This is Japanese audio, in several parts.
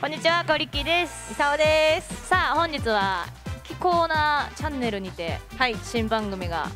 こんにちは、かりきです。いさおです。さあ、本日は気候なチャンネルにてはい。新番組が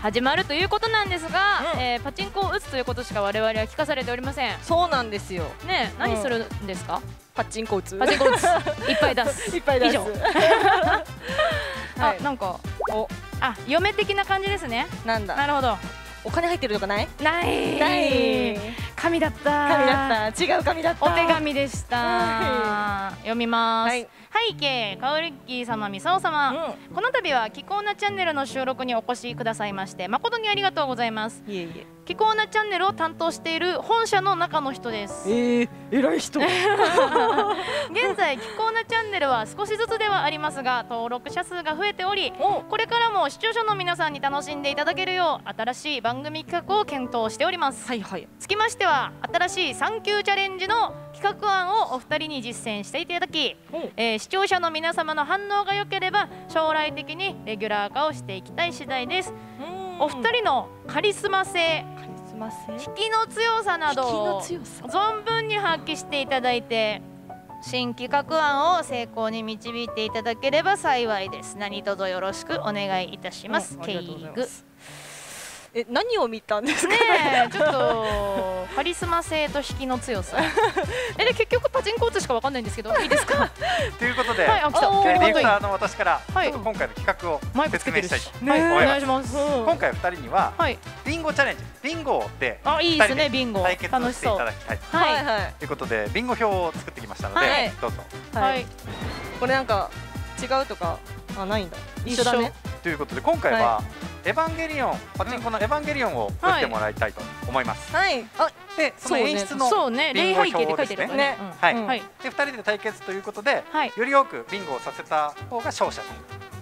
始まるということなんですが、うんえーパチンコを打つということしか我々は聞かされておりません。そうなんですよ。ねえ、何するんですか？パッチンコ打つ。パチンコ打つ。いっぱい出す。いっぱい出す。以上。あ、はいなんか、お、あ、嫁的な感じですね。なんだ？なるほど。お金入ってるとかない？ない。ない。紙だった。紙だった。違う紙だった。お手。紙でした。は読みます。はい。背景、かおりっきー様、みさお様。うこの度は気候なチャンネルの収録にお越しくださいまして誠にありがとうございますん。いえいえ。気候なチャンネルを担当している本社の中の人ですええ、偉い人。現在気候なチャンネルは少しずつではありますが登録者数が増えておりお、これからも視聴者の皆さんに楽しんでいただけるよう新しい番組企画を検討しておりますはいはい。つきましては新しい産休チャレンジの企画案をお二人に実践していただき、おえー視聴者の皆様の反応が良ければ将来的にレギュラー化をしていきたい次第です。お二人のカリスマ性。引きの強さなどを存分に発揮していただいて新企画案を成功に導いていただければ幸いです。何卒よろしくお願いいたします、ケイグますえ、何を見たんですか？ねえちょっとカリスマ性と引きの強さ。えで結局パチンコ打つしかわかんないんですけど いいですか？ということで、はいあ来た。おーえーディレクターの私からちはい。ょっと今回の企画を説明したいとはいお思います。願いします。今回二人にははい。ビンゴチャレンジ、ビンゴであいいですねビンゴ。対決していただきたいはいはいはい。ということでビンゴ表を作ってきましたので、はい。どうぞ。はい。これなんか違うとかあないんだ。一緒だね。ということで今回は、エヴァンゲリオンパチンコのエヴァンゲリオンを打ってもらいたいと思います。はい。あ、でその演出のそうね。ビンゴ例背景で書表ですね。いてるねね。はい、で二人で対決ということで、はい。より多くビンゴをさせた方が勝者と。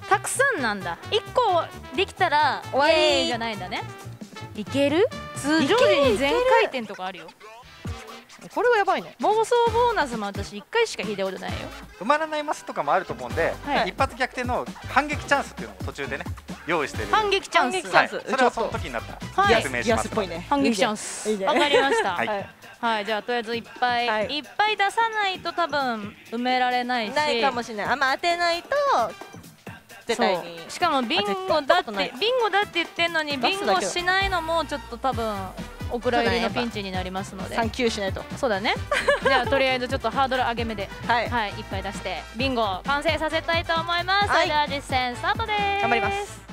たくさんなんだ。一個できたら終わり。じゃないんだね。いける？す非常時に全回転とかあるよこれはやばいね。妄想ボーナスも私一回しか引いたことないよ。埋まらないマスとかもあると思うんで、はい。一発逆転の反撃チャンスっていうのを途中でね用意してる。反撃チャンス。反撃チャンス。はい、それはその時になった。らはい。説明しますね。反撃チャンス。いい。ねわかりました。はい。はい。はい。じゃあとりあえずいっぱい、はい。い、っぱい出さないと多分埋められないし。ないかもしれない。あんま当てないと絶対に。そう。しかもビンゴだってビンゴだって言ってんのにビンゴしないのもちょっと多分お蔵入りのピンチになりますので。三級しないと。そうだね。じゃあとりあえずちょっとハードル上げ目で。はい。はい。いっぱい出して。ビンゴを完成させたいと思います、はい。それでは実践スタートです。頑張ります。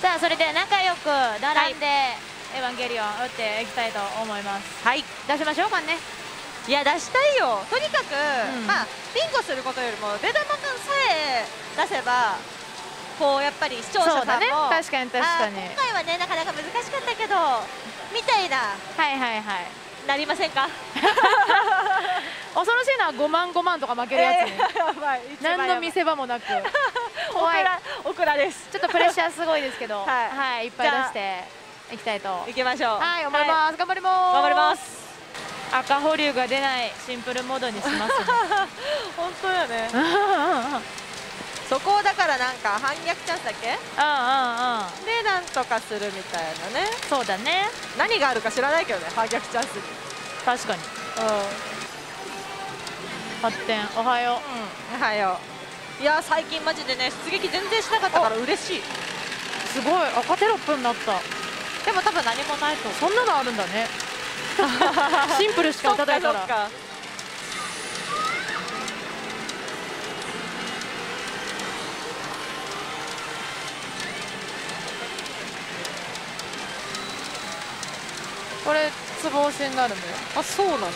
さあそれで仲良く並んで、エヴァンゲリオン打っていきたいと思います。はい。出しましょうかねいや出したいよ。とにかく、うんまあビンゴすることよりも出玉感さえ出せばこうやっぱり視聴者さんもそうだね確かに確かに今回はねなかなか難しかったけどみたいなはいはいはいなりませんか？恐ろしいのは5万5万とか負けるやつね、やばい。何の見せ場もなくオ 怖いクラオクラです。ちょっとプレッシャーすごいですけど、はいい、いっぱい出していきたいと。行きましょう。はい、思います。頑張ります。頑張ります。赤保留が出ないシンプルモードにします、ね。本当よね。うんうんうんうん。そこをだからなんか反逆チャンスだっけ？うん。でなんとかするみたいなね。そうだね。何があるか知らないけどね反逆チャンスに。確かに。うん。発展、おはよおはよういや最近マジでね出撃全然しなかったから嬉しいう。すごい、赤テロップになった。でも多分何もないとそんなのあるんだね。シンプルしか打たないから。かこれ、ツボ押しになるのよ。あそうなの、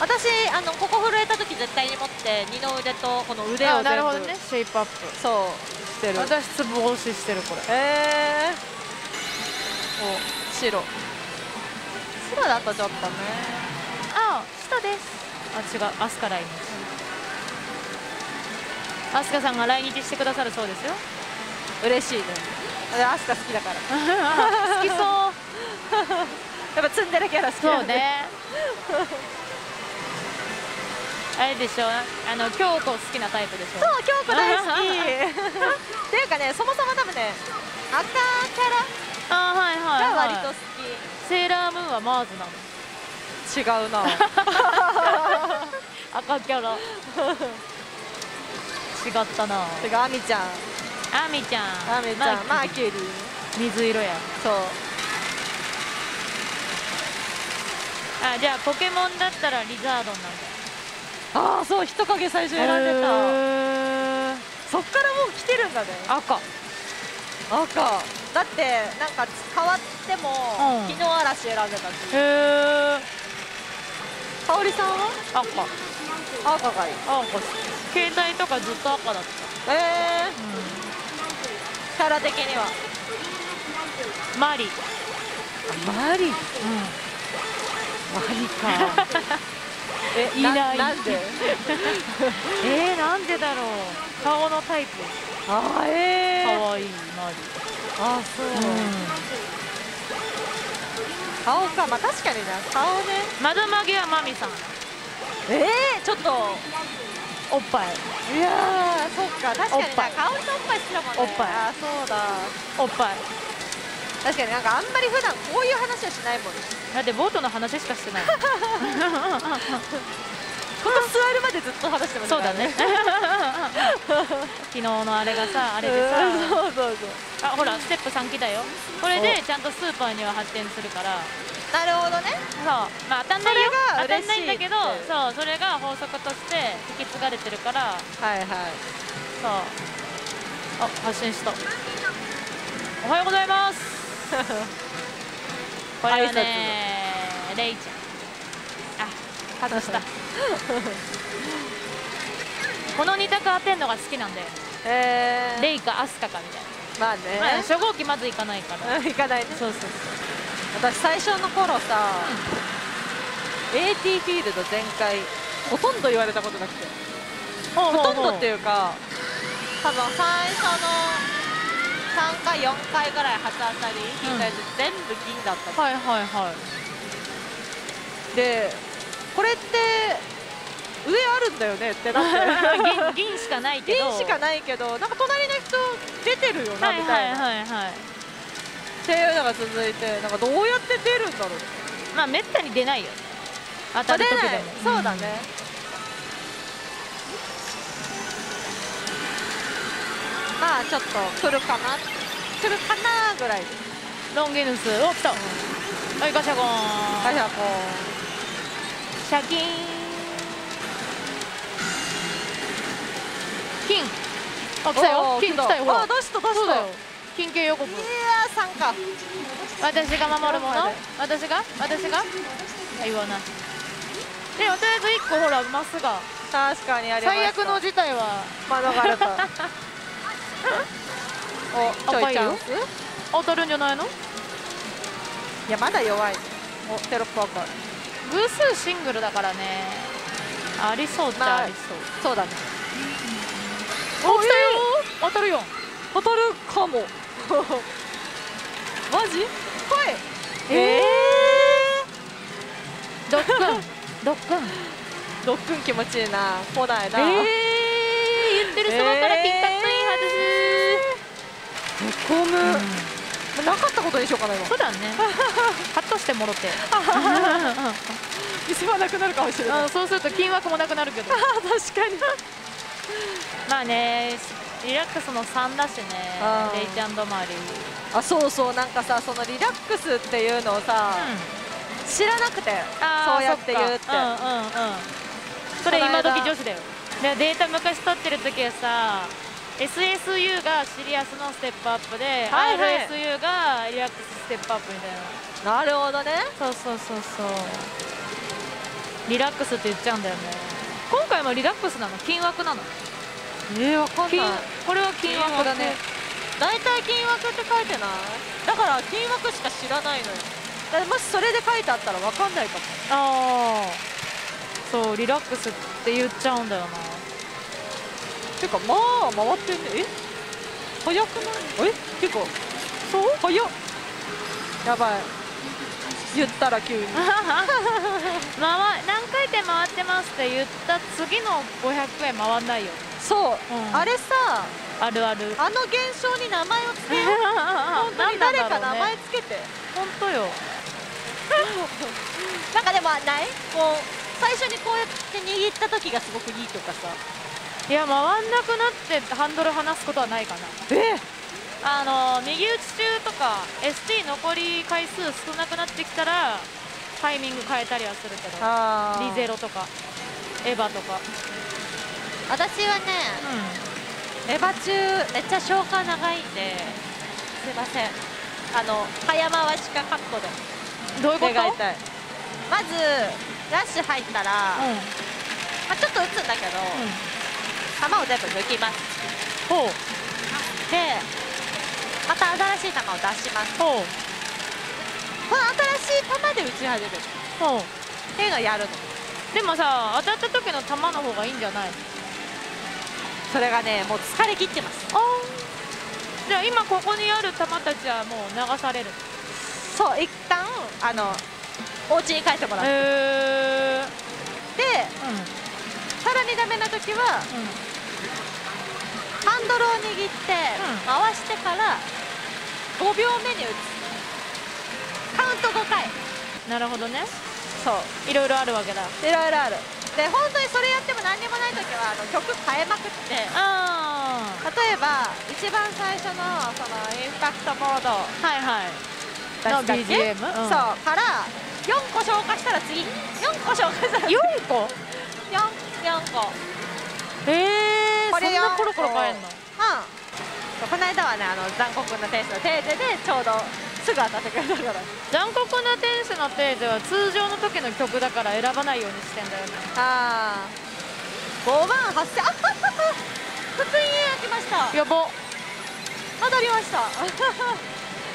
私あのここ震えた時絶対に持って二の腕とこの腕をなるほどね。シェイプアップ。そうしてる私、ツボ押ししてる、これ。えー、お白白だとちょっとねあ、下です。あ、違う、アスカ来日。アスカさんが来日してくださるそうですよ。嬉しいね私アスカ好きだから好きそう。やっぱツンデレキャラ好きなんでそうね。あれでしょあの京子好きなタイプでしょそう京子大好き っていうかねそもそも多分ね赤キャあはいはい、ラがはい、割と好セーラームーンはマーズなの？き、違うな。赤キャラ。違ったな。てかアミちゃん。アミちゃん。アミちゃん。マーキ。ュリ。ー水色や。そう。あじゃあポケモンだったらリザードンなんだ。ああそう人影最初選んでた。そっからもう来てるんだね。赤。赤だってなんか変わっても、うん。昨日嵐選んでたしへえ香織さんは？赤。赤がいい。赤。携帯とかずっと赤だった、えー、キャラ的には？マリ。マリ？マリか。えいない。なんで？えー、なんでだろう。顔のタイプ。あーえー、かわいいマリあそう、顔か。まあ確かにな顔ね。窓曲げはマミさんえー、ちょっとおっぱい。い。やーそっか。確かになおっぱい香りとおっぱい好きだもんね。おっぱい。あーそうだ。おっぱい。確かになんかあんまり普段こういう話はしないもんね。だってボートの話しかしてないここ座るまでずっと話してましたそうだね。昨日のあれがさあれでうんさ。そうそうそう。あほらステップ3来たよ。これでちゃんとスーパーには発展するから。なるほどね。そう。まあ当たんないよ。当たんないんだけどそうそれが法則として引き継がれてるから。はいはい。そう。あ発信した。おはようございます。これはねレイちゃん。あ外した。この2択当てんのが好きなんだよえー、レイかアスカかみたいまあな、まあ、ね初号機まず行かないから。うん行かないね。そうそうそう。私最初の頃さ、AT フィールド全開ほとんど言われたことなくて。ほほとんどってういうか多分最初の3回4回ぐらい初当たり引いたやつ全部銀だった。の、はいはいはい。でこれって上あるんだよねってなって。銀銀しかないけど。銀しかないけどなんか隣の人出てるよなはいみたいな、はいはい。はいっていうのが続いてなんかどうやって出るんだろう。まあめったに出ないよ。ね当たる時でも。出ないそうだね、まあちょっと来るかな。来るかなぐらい。ロンギヌス。お来た。はいガシャコーン。ガシャポシャキーン。金。あ来たよ。金来たよほら。あ出したした。よ。金系予告。いやー3か私が守るもの？私が？私が？あ言わない。でもとりあえず1個ほらマスが。確かにありました。最悪の事態は。免れた。おちょいチャンス？当たるんじゃないの？いやまだ弱い。おテロップ赤い偶数シングルだからね。ありそうっちゃありそう、そうだね。お来たよ当たるよ当たるかも。マジ？はい。えドックン。ドックン。ドックン気持ちいいな。来ないな、えー、言ってるそばからピッカットイン外す、なかったことにしようかな今。そうだね。カットしてもろて。見せ場なくなるかもしれないあそうすると金枠もなくなるけど確かにまあねリラックスの3だしねレイちゃん。止まりあそうそうなん。かさそのリラックスっていうのをさ、知らなくてあーそうやって言うってそうん。うん。うん。それ今時女子だよでデータ昔取ってる時はさ SSU がシリアスのステップアップで、はいはい。RSU がリラックスステップアップみたいな。なるほどね。そうそうそうそう。リラックスって言っちゃうんだよね。今回もリラックスなの？金枠なの？えー、わかん金これは金枠だね。大体金枠って書いてない？だから金枠しか知らないのよ。だもしそれで書いてあったらわかんないかも。ああそうリラックスって言っちゃうんだよなてかまあ回ってんね。え？早くない？え？結構そう？早っ。やばい。言ったら急に。回何回転回ってますって言った次の500円回んないよ、そう、うん。あれさあるある。あの現象に名前をつけよう。本当に誰か名前つけて。本当よ。なんかでもない？こう最初にこうやって握った時がすごくいいとかさいや回んなくなってハンドル離すことはないかな。え？あの右打ち中とか ST 残り回数少なくなってきたらタイミング変えたりはするけどあリゼロとかエヴァとか。私はねエヴァ中めっちゃ消化長いんですいません。あの早回しかカットでうんどういうこと？願いたい。まずラッシュ入ったら、うん。まあ、ちょっと打つんだけど、球を全部抜きます。ほう。でまた新しい球を出します。ほう。この新しい球で打ち始める。ほう。っていうのをやるの。でもさ当たった時の球の方がいいんじゃない？それがねもう疲れ切ってます。あじゃあ今ここにある球たちはもう流される。そう一旦あのお家に帰ってもらって、へえでさらにダメな時はハンドルを握ってん。回してから5秒目に打つ。カウント5回。なるほどね。そう。いろいろあるわけだ。いろいろある。で本当にそれやっても何にもない時はあの曲変えまくって。あ例えば一番最初のそのインパクトモード。あはいはい。の BGM うん。そうから4個消化したら次4個消化したら4個？4, 4個。へえこれそん。なコロコロ変えんの？うん。この間はねあの残酷なテイストのテーゼでちょうどすぐ当たってくれたから。残酷な天使のテーゼは通常の時の曲だから選ばないようにしてんだよね。ああ5万8000あっあっあっあ福井エア来ました。やば。当たりました。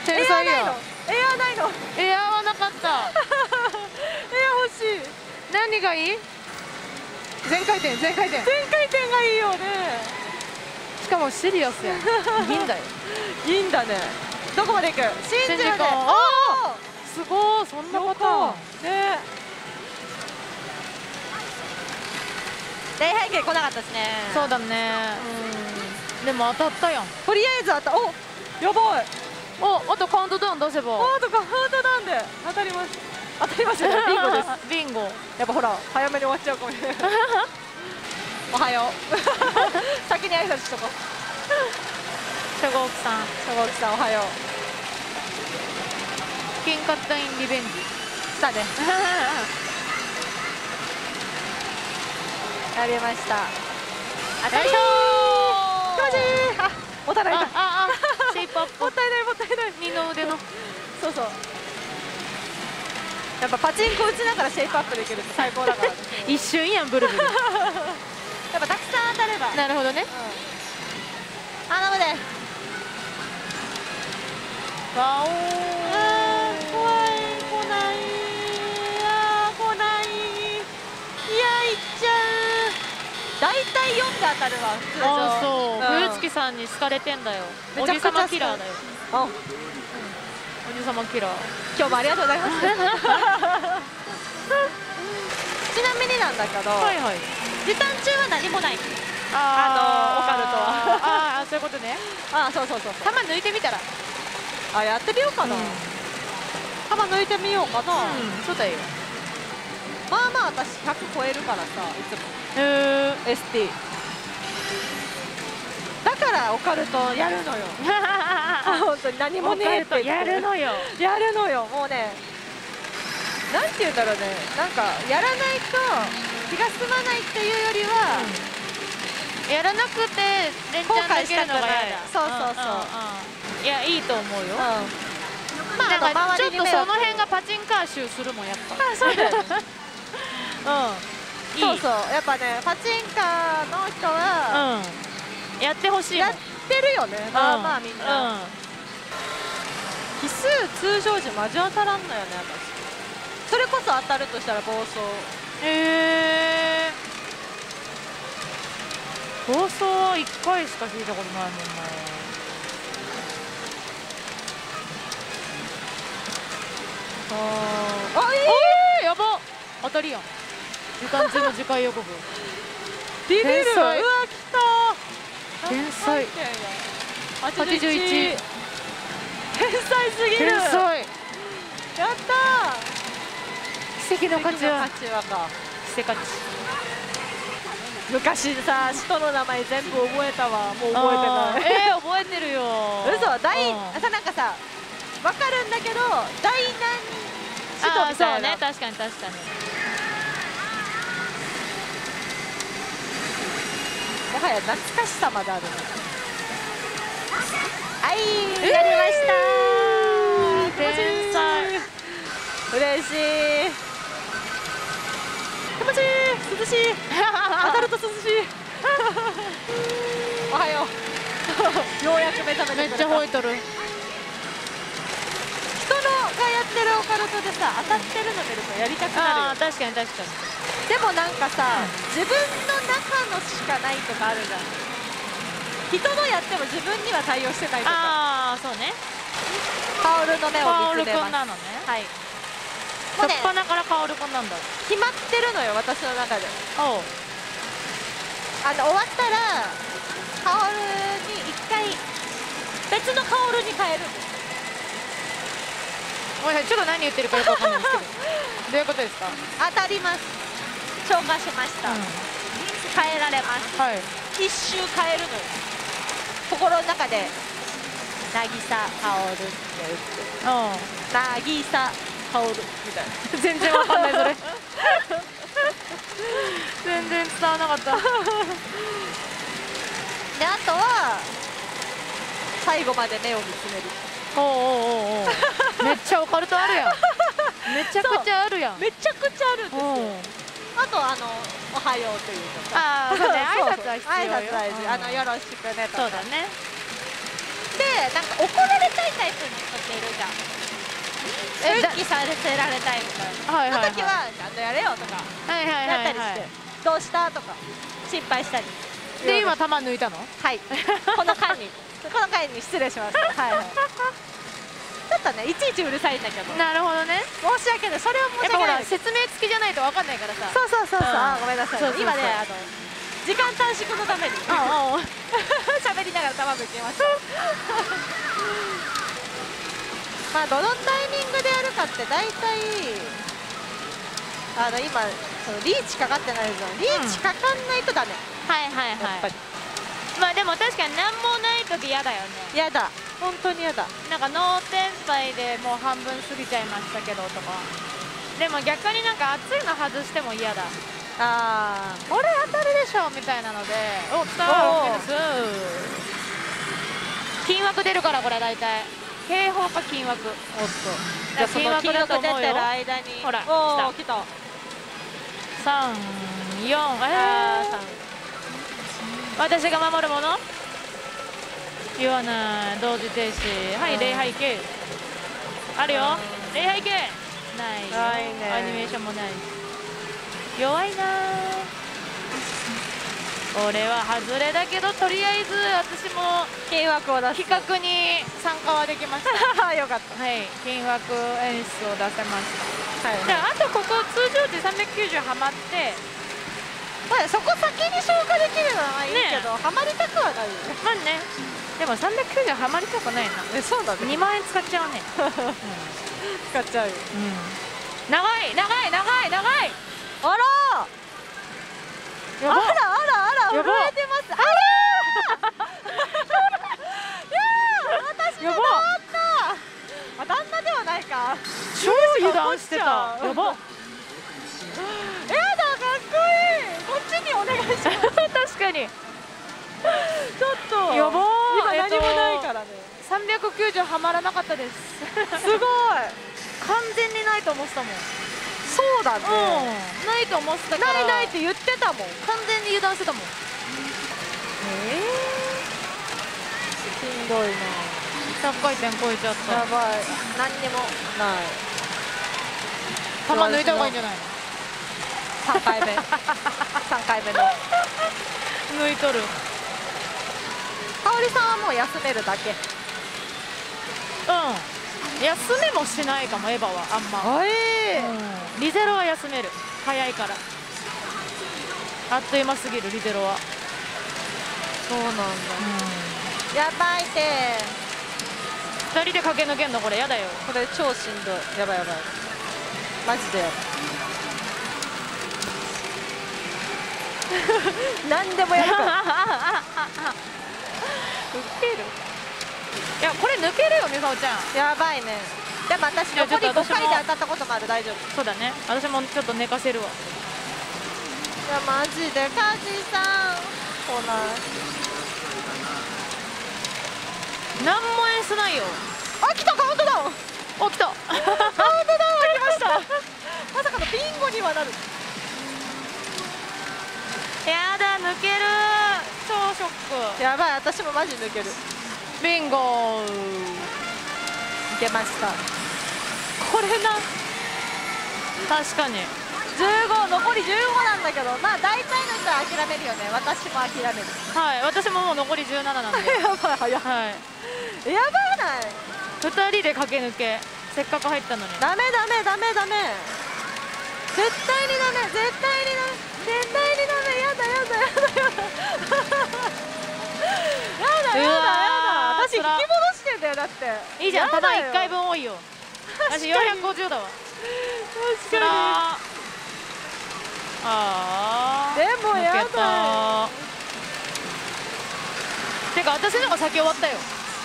天才やエアないの。エアはなかった。エア欲しい。何がいい？全回転全回転。全回転がいいよね。しかもシリアスやん。銀だよ。いいんだね。どこまで行く？新宿。まで新宿あすごいそんなパターン。ね。礼拝券来なかったですね。そうだね。でも当たったやん。とりあえずあったおやばい。おあとカウントダウン出せば？あーとかハートなんで当たります当たりますよね。ビンゴです。ビンゴ。やっぱほら早めに終わっちゃうかもしれない。おはよう。先に挨拶しとこう。初号機さん。小郷さんおはよう。金カッタインリベンジ。来たね。やりました。当たり気持ちいい。あもたない。だあああ。シェイプアップ。もったいないもったいない。二の腕の。そうそうやっぱパチンコ打ちながらシェイプアップできるって最高だから、一瞬やんブルブル。やっぱたくさん当たれば。なるほどね。頼むで。わおあー怖い。来ない。あー来ない。いやいっちゃう。大体4で当たるわ通常ああそう、ん。冬月さんに好かれてんだよ。おじさまキラーだよ。あおじさまキラー今日もありがとうございます ちなみになんだけど、はいはい。時短中は何もないああのオカルトは。ああそういうことね。あそうそうそうそう。球抜いてみたら。あやってみようかな、うん。球抜いてみようかな、うんそうだよ。まあまあ私100超えるからさいつも。へえ ST だからオカルトやるのよ。本当に何もねえって。やるのよ。やるのよ。もうねなんて言うんだろうね。なんかやらないと気が済まないっていうよりは、やらなくて連チャンできるのが嫌だ。そうそうそう。んんん。いやいいと思うよ。うん。まあちょっとその辺がパチンカー集するもんやっぱ。あそうだよ。ねうん。そうそう。やっぱねパチンカーの人はうんやってほしいやってるよね、まあまあみんな、うん。奇数通常時マジ当たらんのよね私。それこそ当たるとしたら暴走。へえ暴走は1回しか聞いたことないもんな。あいい。えー、やば。当たりやん。時間中の次回予告。ビビる天才。うわ天才。81 81天才すぎる。天才。やった奇跡の勝ちは。奇跡の勝ちはか。奇跡勝ち昔さ人の名前全部覚えたわ。もう覚えてない。えー、覚えてるよ。嘘。大うん。さなんかさわかるんだけど大難使徒みたいな。ね。確かに確かにはや懐かしさまであるねはいやりました。天才。嬉しい。気持ちいい。涼しい。当たると涼しい。おはよう。ようやく目覚めめっちゃ吠えとる。人のがやってるオカルトでさ当たってるの見るとやりたくなる確かに確かに。でもなんかさ、自分の中のしかないとかあるじゃん。人のやっても自分には対応してないとか。ああそうね。カオルの目を見つめます。んなのね。はい。もうね初っ端からカオルくんなんだ。決まってるのよ私の中で。おう。あの終わったらカオルに一回別のカオルに変えるんですごめんなさいちょっと何言ってるかよくわかんないですけど。どういうことですか、当たります。超過しました、変えられます。はい。一周変えるのよ。心の中で「渚薫」って打って。う「渚薫」みたいな。ん全然わかんないそれ。全然伝わらなかった。であとは最後まで目を見つめる。おうおうおうおう。めっちゃオカルトあるやん。めちゃくちゃあるやん。めちゃくちゃあるんですよ。あとあの「おはよう」というと。かああそうね。挨拶は必要よ。挨拶大事、うん。あのよろしくねとか。そうだね。でなんか怒られたいタイプの人っているじゃん。え復帰させられたいみたいなはいはいはい。その時はちゃんとやれよとか。はいはいやったりして、はいはいどうしたとか。心配したり。で今球抜いたの？はい。この間に。この間に失礼しましたはい、はい、ちょっとねいちいちうるさいんだけど。なるほどね。申し訳ない。それは申し訳ない。説明付きじゃないとわかんないからさ。そうそうそうそう、ごめんなさい。そうそうそう。今ねあの時間短縮のために。喋りながら球抜きました まあどのタイミングでやるかって大体あの今そのリーチかかってないじゃんリーチかかんないとダメ、はいはいやっぱり。はいまあでも確かに何もない時嫌だよね。やだ。本当にやだ。なんか脳天杯でもう半分過ぎちゃいましたけどとか。でも逆になんか熱いの外しても嫌だ。あこれ当たるでしょみたいなので。お来た。おう OK です金枠出るからこれ大体警報か金枠ーおっとじゃあ金額出てる間にほらおお来た34あえーーさん私が守るもの？言わない。同時停止。はいうん。礼拝系あるよ。うん礼拝系ないいね。アニメーションもない。弱いな。俺は外れだけどとりあえず私も金枠を出す。企画に参加はできました。画 よかった。はい金額演出を出せました。はいじゃああとここ通常時390ハマってまあそこ先に消化できるのはいいけど、ハマりたくはないよ。ねまあね。でも390ハマりたくないな。えそうだ2万円使っちゃうね。使っちゃうよ。うん。長い長い長い長い。あらあらあらあら震えてます。あら いやー私やば。の治った。あ旦那ではないか。超油断してた。やばやだかっこいいこっちにお願いします。確かに。ちょっと。やばー。今えっと何もないからね、390ハマらなかったです。すごい。完全にないと思ってたもん。そうだね、うん。ないと思ってたから。ないないって言ってたもん。完全に油断してたもん。えしんどいな。100回転超えちゃった。やばい。何にもない。球抜いた方がいいんじゃない3回目。3回目の。の抜いとる。香織さんはもう休めるだけ。うん。休めもしないかもエヴァはあんま、あえうん。リゼロは休める。早いから。あっという間すぎるリゼロは。そうなんだ、やばいって。二人で駆け抜けんのこれ。やだよ。これ超しんどい。やばいやばい。マジでやばい 何でもやるから。ウケる。いやこれ抜けるよみさおちゃん。やばいね。でも私残り5ちょっと私も回で当たったこともある。大丈夫。いそうだね。私もちょっと寝かせるわ。やマジで。カジさん。来ない。何も演出ないよ。あ来た。カウントダウン。起きた。カウントダウン来 ました。まさかのビンゴにはなるやだ抜ける。超ショック。やばい私もマジ抜ける。ビンゴいけました。これな。確かに。15残り15なんだけど。まあ大体の人は諦めるよね。私も諦める。はい。私ももう残り17なんで。やばい早い。はい。やばない？2人で駆け抜け。せっかく入ったのに。ダメダメダメダメ。絶対にダメ。絶対にダメ。絶対だやだやだ。やだやだ私引き戻してんだよだって。いいじゃんただやよ1回分多いよ。私確かに。450だわ。つ確からーあー。にでもやだてか私の方が先終わったよ。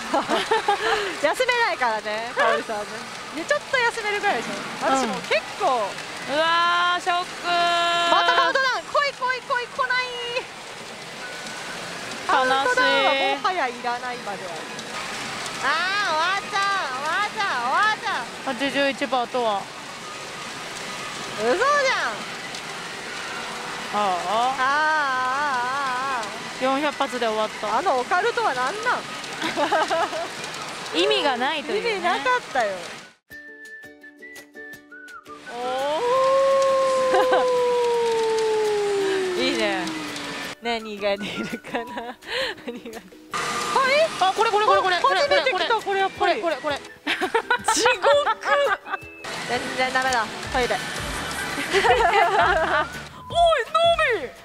休めないからねかおりさんね。ねちょっと休めるぐらいでしょ。私も結構、うわーショックまたカウントダウン。来い来い来い来ないカウントダウンはもはやい。らない。まではあー終わっちゃう終わっちゃう終わっちゃう81%とは嘘じゃんああああああ400発で終わったあのオカルトは何なん意味がない。とい。う、ね、意味なかったよ何が出るかな。何が。はいあこれこれこれこれ。これ初めてこれ来たこれやっこぱり。れこれこれ。地獄。全然ダメだ。トイレ。おいノビ